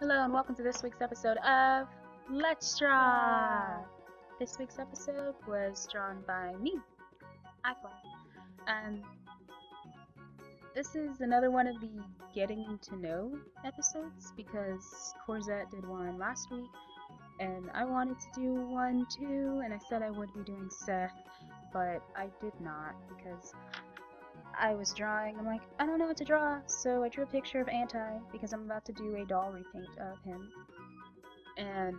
Hello and welcome to this week's episode of Let's Draw! This week's episode was drawn by me, iFly. And um, this is another one of the getting to know episodes because Corzet did one last week and I wanted to do one too and I said I would be doing Seth but I did not because I was drawing. I'm like, I don't know what to draw, so I drew a picture of Anti because I'm about to do a doll repaint of him. And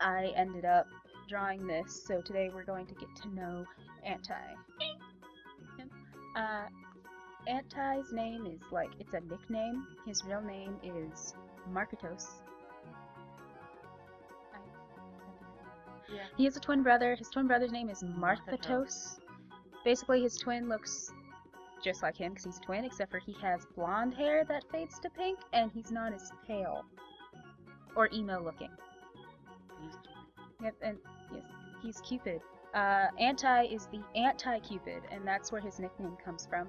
I ended up drawing this, so today we're going to get to know Anti. Uh, Anti's name is like, it's a nickname. His real name is Marketos. Yeah. He has a twin brother. His twin brother's name is Marthatos. Basically, his twin looks just like him because he's a twin, except for he has blonde hair that fades to pink, and he's not as pale or emo looking. Yep, and yes, he's Cupid. Uh, Anti is the anti-Cupid, and that's where his nickname comes from.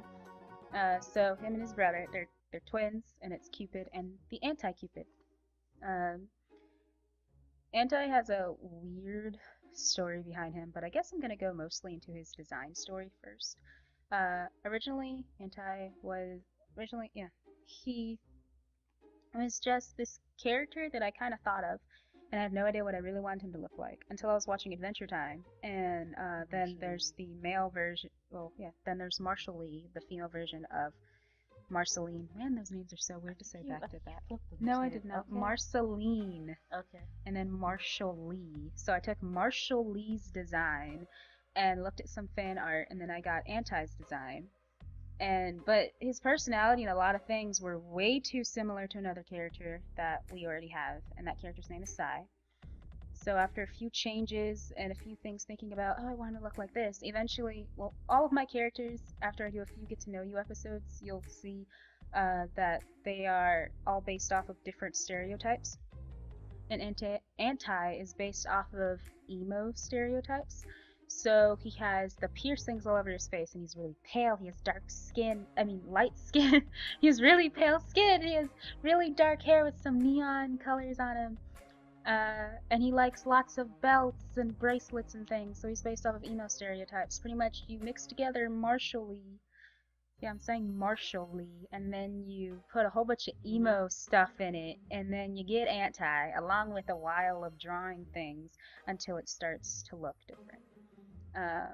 Uh, so him and his brother, they're they're twins, and it's Cupid and the anti-Cupid. Um, Anti has a weird story behind him, but I guess I'm gonna go mostly into his design story first. Uh, originally, Anti was originally yeah he was just this character that I kind of thought of, and I had no idea what I really wanted him to look like until I was watching Adventure Time, and uh, then Okay. there's the male version. Well, yeah, then there's Marshall Lee, the female version of Marceline. Man, those names are so weird to say You- back I to back. No, I did not. Okay. Marceline Okay. and then Marshall Lee. So I took Marshall Lee's design and looked at some fan art, and then I got Anti's design. And but his personality and a lot of things were way too similar to another character that we already have, and that character's name is Sai. So after a few changes and a few things thinking about, oh, I want to look like this, eventually, well, all of my characters, after I do a few get to know you episodes, you'll see uh, that they are all based off of different stereotypes and anti anti is based off of emo stereotypes. So he has the piercings all over his face, and he's really pale. He has dark skin. I mean, light skin. he has really pale skin. He has really dark hair with some neon colors on him. Uh, and he likes lots of belts and bracelets and things. So he's based off of emo stereotypes. Pretty much, you mix together Marshall Lee. Yeah, I'm saying Marshall Lee, and then you put a whole bunch of emo stuff in it, and then you get anti, along with a while of drawing things until it starts to look different. Um,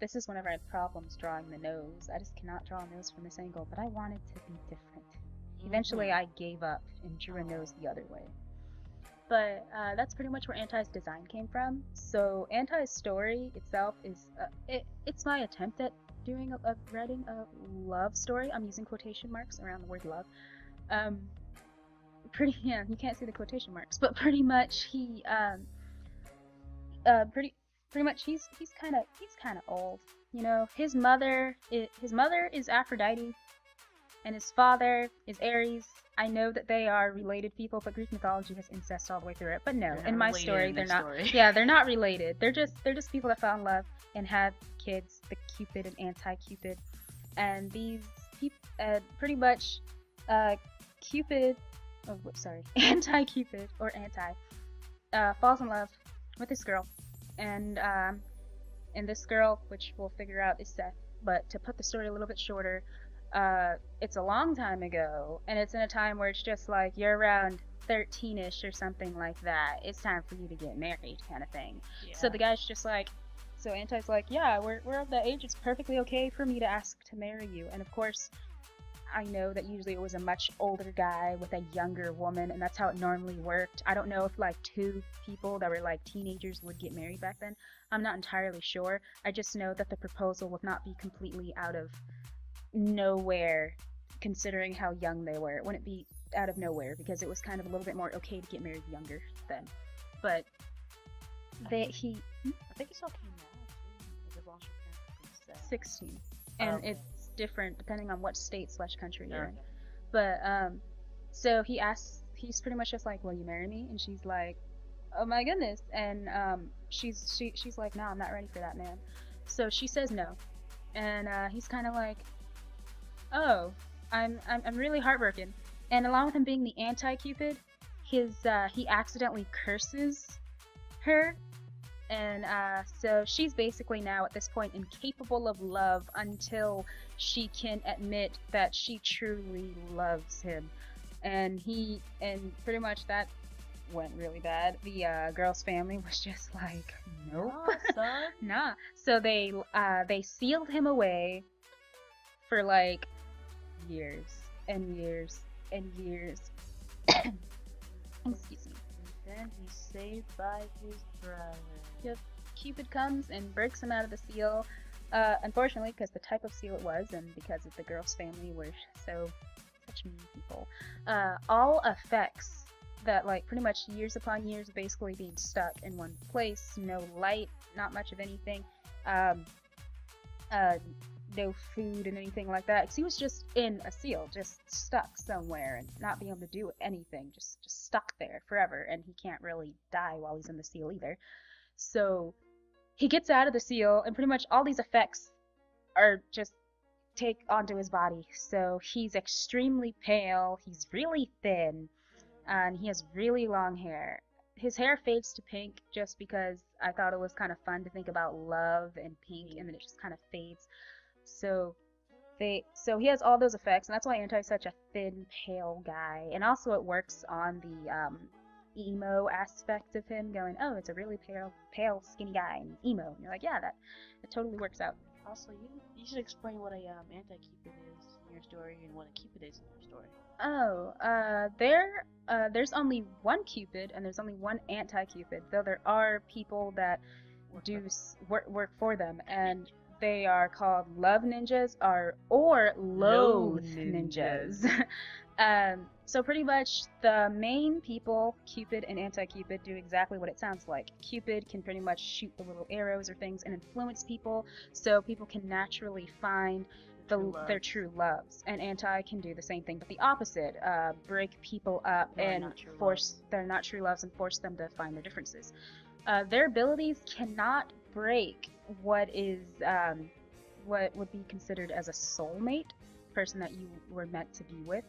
this is whenever I had problems drawing the nose. I just cannot draw a nose from this angle, but I wanted to be different. Eventually, I gave up and drew a nose the other way. But uh, that's pretty much where Anti's design came from. So Anti's story itself is uh, it, it's my attempt at doing a, a writing a love story. I'm using quotation marks around the word love. Um, pretty yeah, you can't see the quotation marks, but pretty much he um uh pretty pretty much he's he's kind of he's kind of old. You know, his mother i his mother is Aphrodite, and his father is Ares. I know that they are related people, but Greek mythology has incest all the way through it. But no, in my story, in they're not. story. Yeah, they're not related. They're just they're just people that fell in love and had kids, the Cupid and anti-Cupid, and these people uh, pretty much uh, Cupid, oh sorry, anti-Cupid or anti, uh, falls in love with this girl, and um, and this girl, which we'll figure out is Seth. But to put the story a little bit shorter, uh, it's a long time ago, and it's in a time where it's just like you're around 13ish or something like that. It's time for you to get married, kind of thing. So the guy's just like, so Anti's like, yeah, we're, we're of that age. It's perfectly okay for me to ask to marry you. And of course, I know that usually it was a much older guy with a younger woman, and that's how it normally worked. I don't know if like two people that were like teenagers would get married back then. I'm not entirely sure. I just know that the proposal would not be completely out of nowhere, considering how young they were. It wouldn't be out of nowhere because it was kind of a little bit more okay to get married younger then. But they he hmm? I think it's all came out too. Like, as long as your parents consent. 16 and Okay. it's different depending on what state slash country you're in. But um so he asks he's pretty much just like will you marry me? And she's like oh my goodness. And um she's she, she's like no i'm not ready for that man. So she says no. And uh he's kind of like oh I'm, I'm i'm really heartbroken. And along with him being the anti-cupid his uh, he accidentally curses her, and uh, so she's basically now at this point incapable of love until she can admit that she truly loves him, and he and pretty much that went really bad. The uh, girl's family was just like, nope, Nah, nah. So they uh, they sealed him away for like years and years and years. Excuse. And he's saved by his brother. Yep. Cupid comes and breaks him out of the seal. Uh, unfortunately, because the type of seal it was, and because of the girl's family were so such mean people, uh, all effects that like pretty much years upon years of basically being stuck in one place, no light, not much of anything, um, uh, no food and anything like that. Because he was just in a seal, just stuck somewhere and not being able to do anything, just just stuck there forever, and he can't really die while he's in the seal either. So he gets out of the seal, and pretty much all these effects are just take onto his body. So he's extremely pale, he's really thin, and he has really long hair. His hair fades to pink just because I thought it was kind of fun to think about love and pink, and then it just kind of fades. So they so he has all those effects, and that's why Anti's such a thin, pale guy. And also it works on the um, emo aspect of him, going, oh, it's a really pale, pale, skinny guy, and he's emo. And you're like, yeah, that it totally works out. Also, you you should explain what a um, anti-cupid is in your story and what a cupid is in your story. Oh, uh, there, uh, there's only one Cupid and there's only one anti-Cupid. Though there are people that Work do for- s- work work for them, and they are called love ninjas or or loathe Loathe ninjas. um, so pretty much the main people, Cupid and anti-Cupid, do exactly what it sounds like. Cupid can pretty much shoot the little arrows or things and influence people, so people can naturally find the, True their true loves. And anti can do the same thing, but the opposite: uh, break people up They are and force they're not true loves and force them to find their differences. Uh, their abilities cannot break what is um, what would be considered as a soulmate, person that you were meant to be with.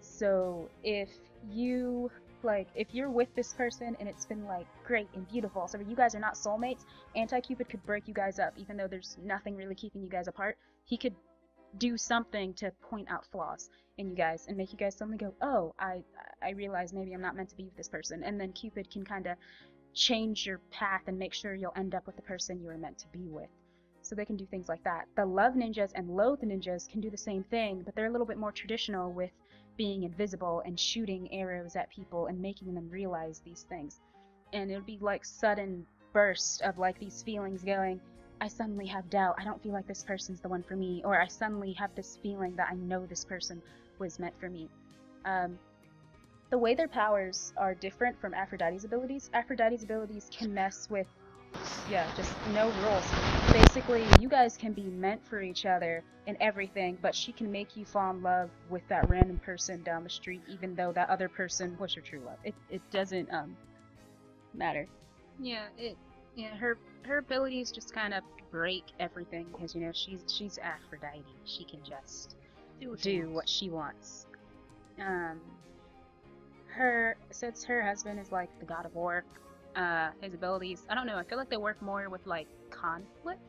So if you like if you're with this person and it's been like great and beautiful, so you guys are not soulmates, Anti-Cupid could break you guys up even though there's nothing really keeping you guys apart. He could do something to point out flaws in you guys and make you guys suddenly go, "Oh, I I realize maybe I'm not meant to be with this person." And then Cupid can kind of change your path and make sure you'll end up with the person you were meant to be with. So they can do things like that. The love ninjas and loathe ninjas can do the same thing, but they're a little bit more traditional with being invisible and shooting arrows at people and making them realize these things. And it would be like sudden burst of like these feelings going, I suddenly have doubt. I don't feel like this person's the one for me, or I suddenly have this feeling that I know this person was meant for me. Um, the way their powers are different from Aphrodite's abilities. Aphrodite's abilities can mess with, yeah, just no rules. Basically, you guys can be meant for each other in everything, but she can make you fall in love with that random person down the street, even though that other person was your true love. It it doesn't um matter. Yeah, it yeah her her abilities just kind of break everything because you know she's she's Aphrodite. She can just Do what she do wants. what she wants. Um, her since her husband is like the god of war, uh, his abilities I don't know. I feel like they work more with like conflict,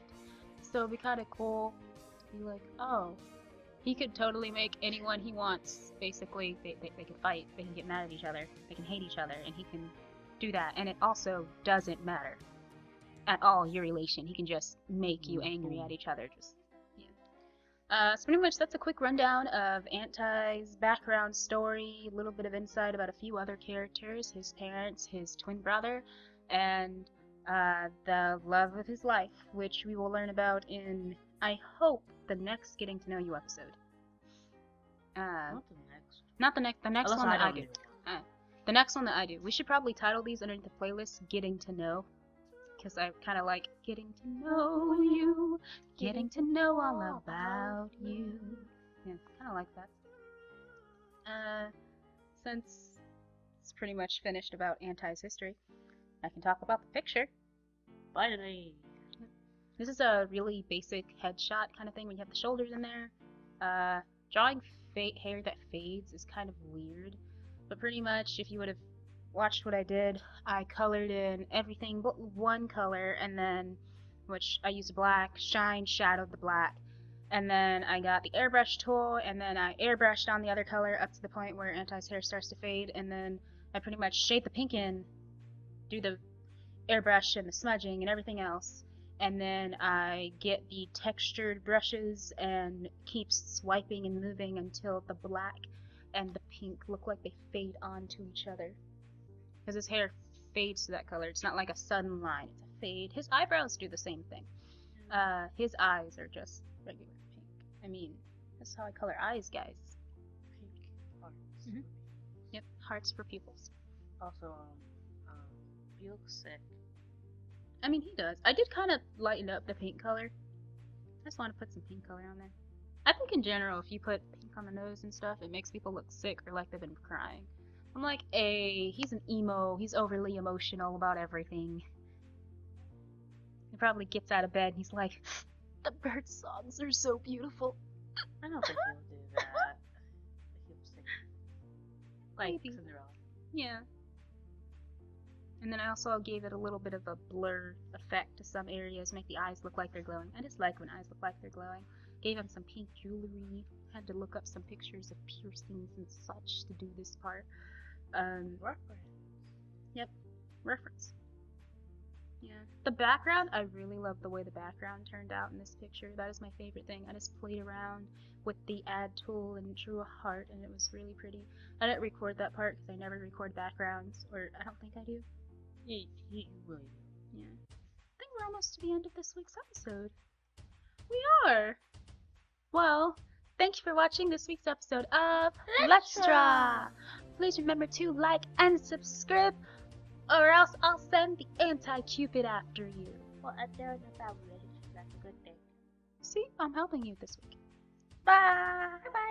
so it'd be kind of cool to be like, oh, he could totally make anyone he wants. Basically, they, they they can fight, they can get mad at each other, they can hate each other, and he can do that. And it also doesn't matter at all your relation. He can just make you angry at each other. Just. Uh, so pretty much that's a quick rundown of Anti's background story, a little bit of insight about a few other characters, his parents, his twin brother, and uh, the love of his life, which we will learn about in, I hope, the next Getting to Know You episode. Uh, Not the next. not the next, the next Unless one I that I do. one. The next one that I do. We should probably title these underneath the playlist "Getting to Know," because I kind of like getting to know you, getting to know all about you. Yeah, kind of like that. Uh, since it's pretty much finished about Anti's history, I can talk about the picture. Finally. This is a really basic headshot kind of thing when you have the shoulders in there. Uh, drawing fa- hair that fades is kind of weird, but pretty much if you would have watched what I did. I colored in everything but one color, and then, which I used black, shine, shadowed the black. And then I got the airbrush tool, and then I airbrushed on the other color up to the point where Anti's hair starts to fade, and then I pretty much shade the pink in, do the airbrush and the smudging and everything else. And then I get the textured brushes and keep swiping and moving until the black and the pink look like they fade onto each other. Because his hair fades to that color. It's not like a sudden line, it's a fade. His eyebrows do the same thing. Uh, his eyes are just regular pink. I mean, that's how I color eyes, guys. Pink hearts. Mhm. Yep, hearts for pupils. Also, um, um, he looks sick. I mean, he does. I did kind of lighten up the pink color. I just want to put some pink color on there. I think in general, if you put pink on the nose and stuff, it makes people look sick or like they've been crying. I'm like, hey, he's an emo. He's overly emotional about everything. He probably gets out of bed and he's like, the bird songs are so beautiful. I don't think he'll do that. He'll sing like Maybe. Cinderella. Yeah. And then I also gave it a little bit of a blur effect to some areas, make the eyes look like they're glowing. I just like when eyes look like they're glowing. Gave him some pink jewelry. Had to look up some pictures of piercings and such to do this part. Um, Reference. reference. Yeah. The background, I really love the way the background turned out in this picture. That is my favorite thing. I just played around with the add tool and drew a heart, and it was really pretty. I didn't record that part because I never record backgrounds, or I don't think I do. He will. Yeah. I think we're almost to the end of this week's episode. We are! Well, thank you for watching this week's episode of Let's Draw. Please remember to like and subscribe, or else I'll send the anti-cupid after you. Well, at there in the family that's a good thing. See, I'm helping you this week. Bye bye.